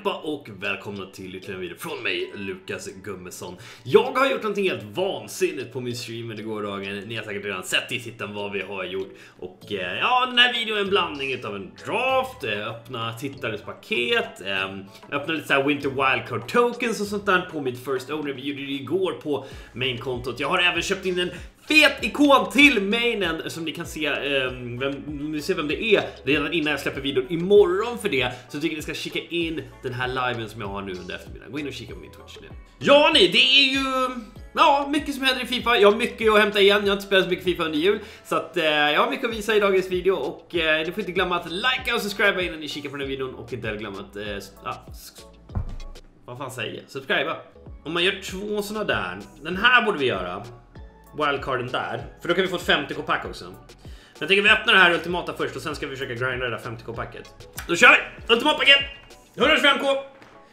allihopa och välkomna till ytterligare en video från mig, Lukas Gummesson. Jag har gjort någonting helt vansinnigt på min stream under gårdagen. Ni har säkert redan sett i titeln vad vi har gjort. Och eh, ja, den här videon är en blandning av en draft, öppna tittares paket, eh, öppna ehm, lite såhär Winter Wildcard tokens och sånt där på mitt First Owner. Vi gjorde det igår på main-kontot. Jag har även köpt in en fet ikon till mainen som ni kan se, eh, vem, ni ser vem det är redan innan jag släpper videon imorgon för det. Så tycker ni ska kika in den här liven som jag har nu under eftermiddagen. Gå in och kika på min Twitch nu. Ja ni, det är ju Ja, mycket som händer i Fifa. Jag har mycket att hämta igen. Jag har inte spelat så mycket Fifa under jul. Så att eh, jag har mycket att visa i dagens video. Och eh, ni får inte glömma att likea och subscriba innan ni kikar på den här videon. Och inte heller glömma att... Eh, ah, vad fan säger jag? Subscriba. Om man gör två sådana där. Den här borde vi göra wildcarden där. För då kan vi få ett 50k pack också. Men jag tänker vi öppnar det här ultimata först och sen ska vi försöka grinda det där 50k packet. Då kör vi! Ultimat paket! 125k!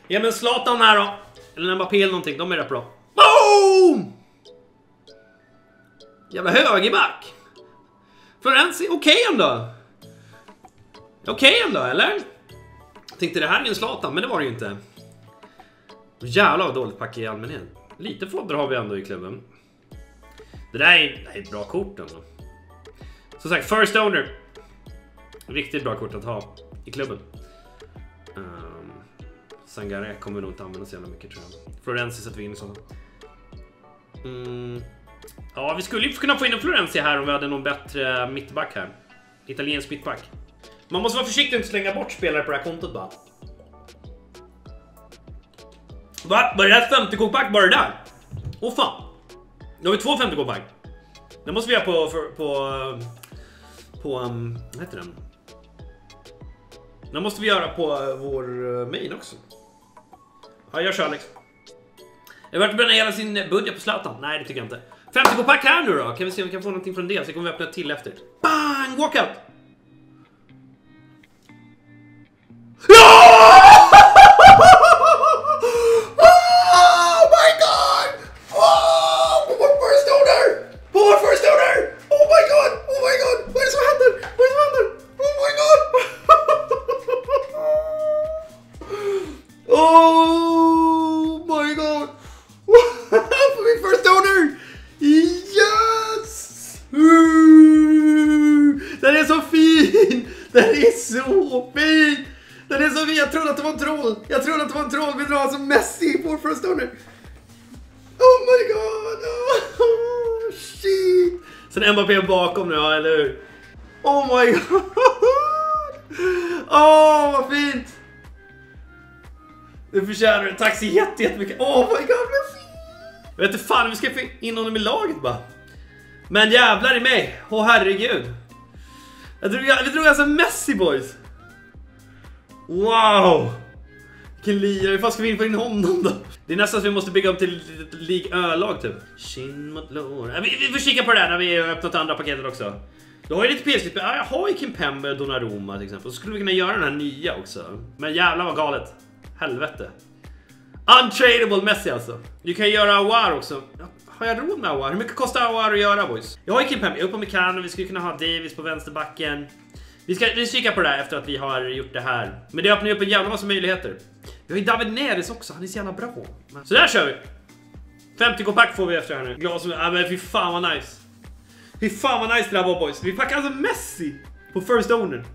Ge mig en Zlatan här då. Eller en Mbappé eller någonting, de är rätt bra. Boom! Jävla högerback! Florenzi, okej okay ändå. Okej okay ändå, eller? Jag tänkte det här är en Zlatan, men det var det ju inte. Jävlar vad dåligt pack i allmänhet. Lite fodder har vi ändå i klubben. Det där är, det är ett bra kort ändå. Som sagt, First Owner. Riktigt bra kort att ha i klubben. Um, Sangare kommer nog inte använda så jävla mycket tror jag. Florenzi sätter vi in i sådana. Mm. Ja, vi skulle ju kunna få in en Florenzi här om vi hade någon bättre mittback här. Italiensk mittback. Man måste vara försiktig och inte slänga bort spelare på det här kontot bara. Va? Var det där 50 kokback bara det där? Åh fan! Nu har vi två 50 k pack. Den måste vi göra på... För, på... Eh, på... Um, vad heter den? Den måste vi göra på uh, vår uh, main också. Ja, jag kör Alex. Är det värt att bränna hela sin budget på Zlatan? Nej, det tycker jag inte. 50 k pack här nu då? Kan vi se om vi kan få någonting från det? Så kommer vi öppna till efter. Bang! Walkout! Troll! Jag trodde att det var en troll! Vi drar alltså Messi på en Owner! Oh my god! Oh, oh, shit! Sen Mbappé bakom nu, ja, eller hur? Oh my god! Åh, oh, vad fint! Du förtjänar det. Tack så jättemycket. Oh my god, Messi! Jag vet inte fan vi ska få in honom i laget bara. Men jävlar i mig! Åh oh, herregud. Jag tror, jag, vi drog alltså Messi boys. Wow! Vilken lirare, hur fan ska vi in honom då? Det är nästan så vi måste bygga upp till ett League Ö-lag typ. Kinn mot lår. Vi, vi får kika på det där när vi har öppnat andra paketet också. Du har ju lite PSG, jag har ju Kimpembe och Donnarumma till exempel. Så skulle vi kunna göra den här nya också. Men jävlar vad galet. Helvete. Untradable Messi alltså. Du kan göra Awar också. Har jag råd med Awar? Hur mycket kostar Awar att göra boys? Jag har ju Kimpembe, jag är uppe på Mekano, vi skulle kunna ha Davis på vänsterbacken. Vi ska vi kika på det där efter att vi har gjort det här. Men det öppnar ju upp en jävla massa möjligheter. Vi har ju David Neres också, han är så jävla bra. Så där kör vi! 50k pack får vi efter här nu. Glas med, ja, men fy fan vad nice. Fy fan vad nice det där var boys. Vi packar alltså Messi på First Owner.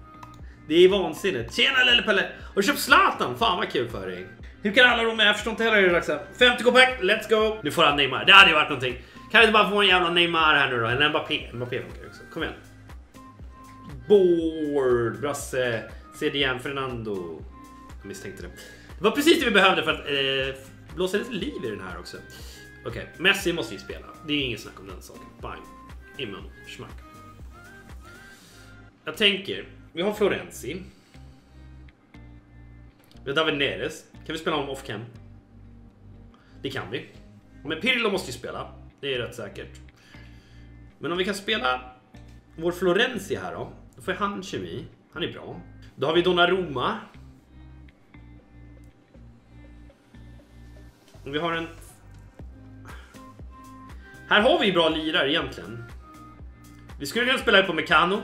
Det är vansinnigt. Tjena Lelle Pelle! Har du köpt Zlatan? Fan vad kul för dig. Hur kan alla de med? Jag förstår inte heller hur det är 50k pack, let's go! Nu får han Neymar. Det hade ju varit någonting. Kan vi inte bara få en jävla Neymar här nu då? En Mbappé. Mbappé funkar också. Kom igen. Board, Brasse, CDM, Fernando. Jag misstänkte det. Det var precis det vi behövde för att eh, blåsa lite liv i den här också. Okej, okay. Messi måste ju spela. Det är inget snack om den saken. Bang. Imman. Schmack. Jag tänker, vi har Florenzi. Vi har David Neres. Kan vi spela honom off-cam? Det kan vi. Men Pirlo måste ju spela. Det är rätt säkert. Men om vi kan spela vår Florenzi här då. Då får han kemi. Han är bra. Då har vi Donnarumma. Vi har en... Här har vi bra lirare egentligen. Vi skulle kunna spela på Mekano.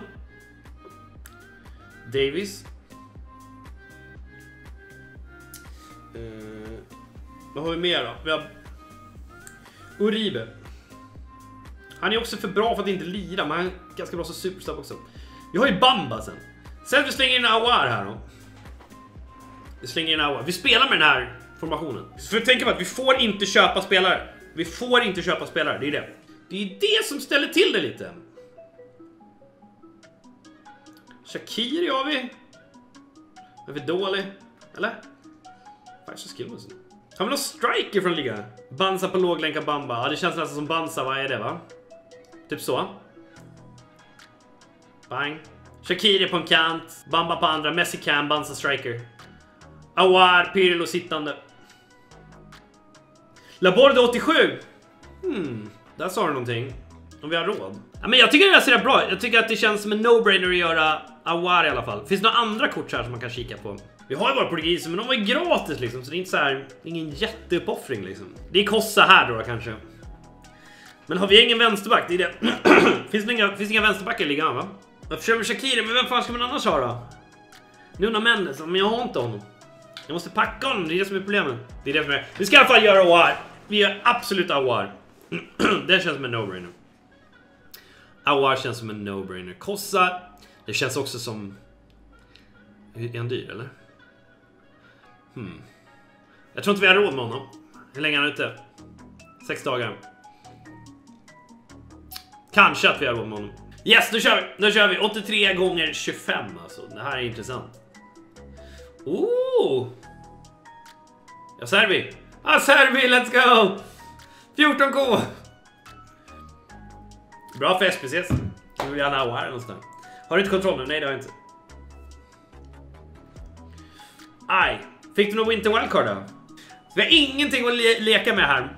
Davis. Eh, vad har vi mer då? Vi har Uribe. Han är också för bra för att inte lira, men han är ganska bra som superstab också. Vi har ju Bamba sen. Sen vi slänger in Awar här då. Vi slänger in Awar. Vi spelar med den här formationen. För tänk på att vi får inte köpa spelare. Vi får inte köpa spelare, det är det. Det är det som ställer till det lite. Shakiri har vi. Är vi dålig? Eller? Värsta skillmusen. Har vi någon striker från ligan? Bansa på låglänka Bamba. Ja, det känns nästan som Bansa. Vad är det va? Typ så. Bang. Shakiri på en kant. Bamba på andra. Messi cam. Bansa striker. Awar. Pirlo sittande. Laborde 87. Hmm. Där sa du någonting. Om vi har råd. Ja, men jag tycker det där ser rätt bra Jag tycker att det känns som en no-brainer att göra Awar i alla fall. Finns det några andra kort här som man kan kika på? Vi har ju bara portugiser, men de var ju gratis liksom, så det är inte så här, ingen jätteuppoffring liksom. Det är Kossa här då, då kanske. Men har vi ingen vänsterback? Det är det. finns, det inga, finns det inga vänsterbackar i ligan va? Varför kör vi Shakiri? Men vem fan ska man annars ha då? Nuna Mendes, men jag har inte honom. Jag måste packa honom, det är det som är problemet. Det är det som är... Vi ska i alla fall göra Awar. Vi gör absolut Awar. det känns som en no-brainer. Awar känns som en no-brainer. Kossa, det känns också som... Är han dyr eller? Hmm. Jag tror inte vi har råd med honom. Hur länge är han ute? Sex dagar. Kanske att vi har råd med honom. Yes, nu kör vi! Nu kör vi! 83 gånger 25 alltså. Det här är intressant. Oh! Ja, Servi! Ah, let's go! 14k! Bra för SPCs. Nu vill gärna ha här någonstans. Har du inte kontroll nu? Nej, det har jag inte. Aj! Fick du någon Winter Wildcard då? Vi har ingenting att le leka med här.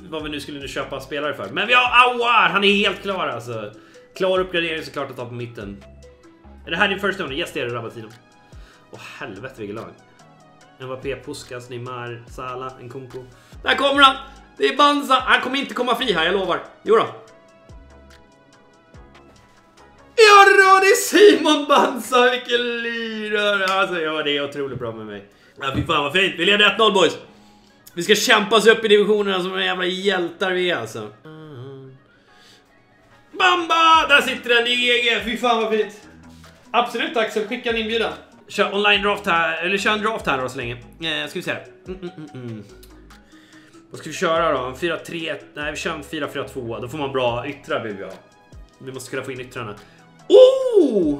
Vad vi nu skulle nu köpa spelare för. Men vi har Awar! Han är helt klar alltså. Klar uppgradering såklart att ta på mitten. Är det här din first owner? Yes, det är det Rabatino. Åh helvete vilket lag. Mbappé, Puskas, Neymar, Salah, Nkunku. Där kommer han! Det är Banza! Han kommer inte komma fri här, jag lovar. Jo då. Ja, det är Simon Banza! Vilken lirare! Alltså, ja, det är otroligt bra med mig. Ja, fy fan vad fint. Vi leder 1-0 boys. Vi ska kämpa oss upp i divisionerna som de jävla hjältar vi är alltså. Bamba! Där sitter den i EG. Fy fan vad fint. Absolut Axel, skicka en inbjudan. Kör online draft här, eller kör en draft här då så länge. Eh, ska vi se här. Mm, mm, mm. Vad ska vi köra då? En 4-3? Nej, vi kör en 4-4-2. Då får man bra yttrar vill vi ha. Vi måste kunna få in yttrarna. Oh!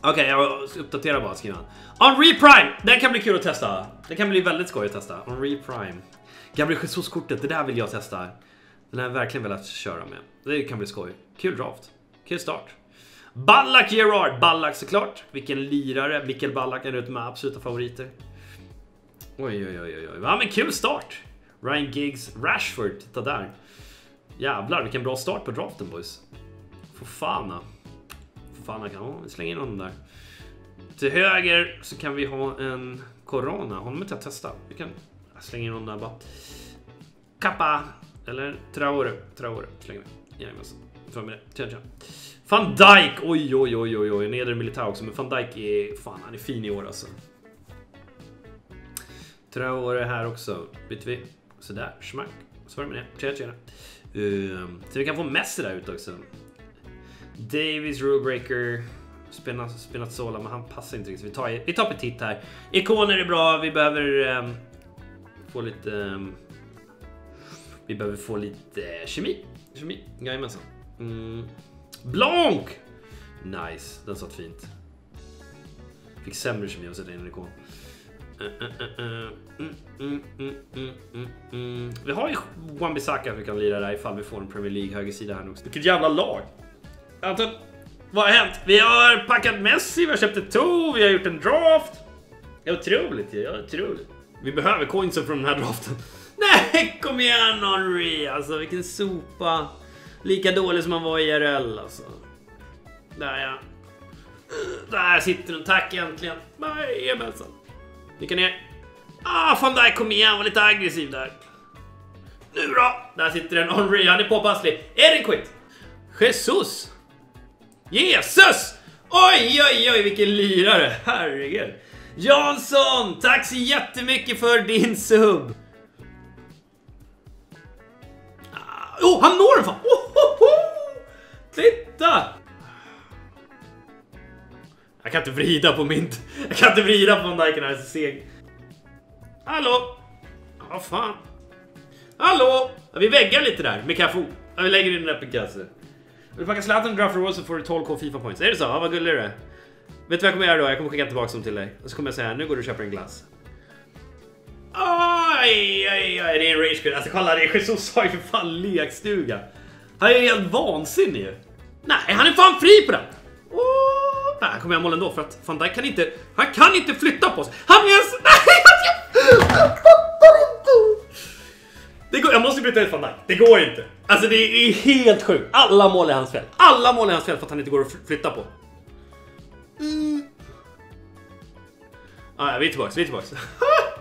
Okej, okay, jag uppdaterar bara skriver han. On Reprime! Den kan bli kul att testa. Det kan bli väldigt skoj att testa. On Reprime. Gabriel Jesus-kortet, det där vill jag testa. Den har jag verkligen velat köra med. Det kan bli skoj. Kul draft. Kul start. Ballack Gerard. Ballack såklart. Vilken lirare. Mikkel Ballack är en av mina absoluta favoriter. Oj, oj, oj, oj. Ja, men kul start. Ryan Giggs, Rashford. Titta där. Jävlar, vilken bra start på draften boys. Fofana. Fofana kan... Oh, vi slänger in honom där. Till höger så kan vi ha en Corona. Honom inte jag testa. Vi kan slänga in honom där bara. Kappa. Eller Traore. Traore slänger vi. Jajamensan. Fram med det. Tja, tja. Van Dijk! Oj, oj, oj, oj, oj. Nedre militär också. Men Van Dijk är... Fan, han är fin i år alltså. Traore här också. Byter vi. Sådär. smack! Så var det med det. Tjena, tjena. Uh, ehm, så vi kan få Messi där ute också. Davis Rulebreaker. Spinazzola, men han passar inte riktigt. Vi tar, vi tar Petit här. Ikoner är bra. Vi behöver um, få lite... Um, vi behöver få lite kemi. Kemi, jajamensan. Mm. Blanc! Nice, den satt fint. Fick sämre kemi av att sätta in en ikon. Vi har ju Wan-Bissaka vi kan lira där ifall vi får en Premier League högersida här nu också. Vilket jävla lag! Anton, vad har hänt? Vi har packat Messi, vi har köpt ett to, vi har gjort en draft. Det är otroligt ju, är otroligt. Vi behöver coinsen från den här draften. Nej, kom igen Henry! Alltså vilken sopa. Lika dålig som han var i IRL alltså. Där ja. Där sitter den, tack äntligen. Jajamensan. Vilka alltså. ner. Ah, fan där kom igen, var lite aggressiv där. Nu då! Där sitter den Henry, han är påpasslig. Är det quit? Jesus! Jesus! Oj, oj, oj, vilken lirare! Herregud. Jansson! Tack så jättemycket för din sub! Oh, han når den fan! Oh, oh, oh! Titta! Jag kan inte vrida på min... Jag kan inte vrida på den där, den är så seg. Hallå? Vad fan? Hallå? Ja, Vi väggar lite där med Cafu. Ja, Vi lägger in den där kasse. Vill du packa Zlatan och Graffer så får du 12k Fifa points. Är det så? Ja, vad gullig du är. Vet du vad jag kommer göra då? Jag kommer skicka tillbaka dem till dig. Och så kommer jag säga nu går du och köper en glass. Aj, aj, aj, det är en rage quit. Alltså kolla, det är Jesus har ju för fan lekstuga. Han är helt vansinnig ju. Nej, han är fan fri på den! Åh, där kommer jag mål ändå för att fan där kan inte... Han kan inte flytta på sig. Han är ens... Nej, jag fattar inte! Det går, jag måste byta ut van Dijk. Det går inte. Alltså det är helt sjukt. Alla mål är hans fel. Alla mål är hans fel för att han inte går att flytta på. Mm. Ah, ja, vi är tillbaks, vi är tillbaks.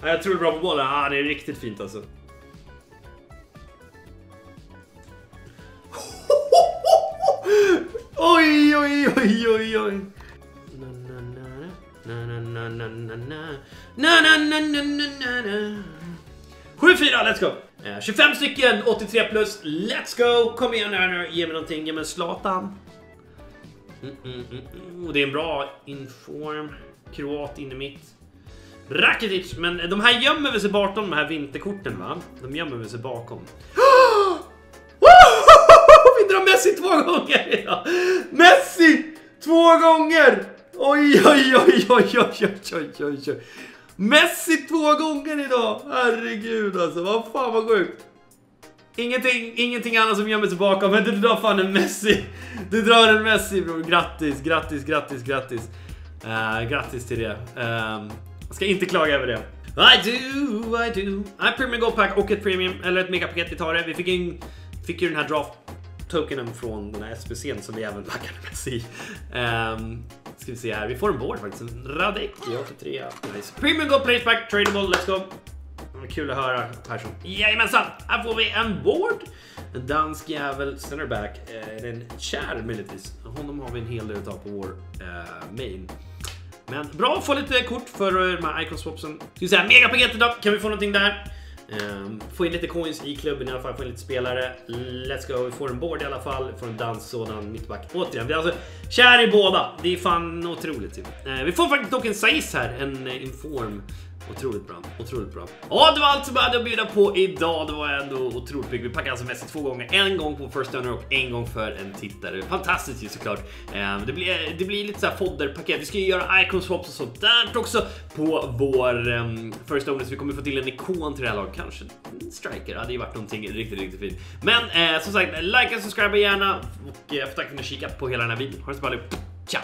ja, jag tror det är bra på bollen. Ah, det är riktigt fint alltså. Oj, oj, oj, oj, oj. Na, na, na, na, na, na, 7-4, let's go! Eh, 25 stycken, 83 plus, let's go! Kom igen nu, ge mig någonting, ge mig Zlatan. Mm, mm, mm, mm. Oh, det är en bra inform, kroat in i mitt. Rakitic, men de här gömmer väl sig bakom de här vinterkorten va? De gömmer väl sig bakom. Vi drar Messi två gånger idag! Messi! Två gånger! Oj, oj, oj, oj, oj, oj, oj, oj. Messi två gånger idag! Herregud alltså, vad fan vad sjukt. Ingenting, ingenting annat som gömmer sig bakom, men du drar fan en Messi. Du drar en Messi bror, grattis, grattis, grattis, grattis. Uh, grattis till det. Uh, ska inte klaga över det. I do, I do. I premium gold pack och ett premium, eller ett megapaket vi tar det. Vi fick, in, fick ju den här draft tokenen från den här SPCn som vi även packade med. i. Um, ehm, ska vi se här, vi får en board faktiskt. En Radek i 83. Nice. Premium gold place pack, tradable, let's go. Kul att höra Persson. Jajamensan! Här får vi en board. En dansk jävel, centerback. Eh, en kär möjligtvis. Honom har vi en hel del utav på vår eh, main. Men bra att få lite kort för de här icon swapsen. Ska vi säga megapaket idag, kan vi få någonting där? Um, få in lite coins i klubben i alla fall, få in lite spelare. Let's go, vi får en board i alla fall, får en dansk sådan mittback. Återigen, vi är alltså kär i båda. Det är fan otroligt. Typ. Uh, vi får faktiskt dock en Saiz här, en uh, inform. Otroligt bra, otroligt bra. Ja, det var allt som jag hade att bjuda på idag. Det var ändå otroligt mycket. Vi packade alltså Messi två gånger. En gång på First Owner och en gång för en tittare. Fantastiskt ju såklart. Ehm, det blir, det blir lite så här fodderpaket. Vi ska ju göra icon swaps och sånt där också på vår um, First Owner. Så vi kommer få till en ikon till det här laget. Kanske en striker. Det hade ju varit någonting riktigt, riktigt fint. Men eh, som sagt, likea, subscribe gärna och eh, tack för att ni har kikat på hela den här videon. Ha det så bra allihop. Ciao!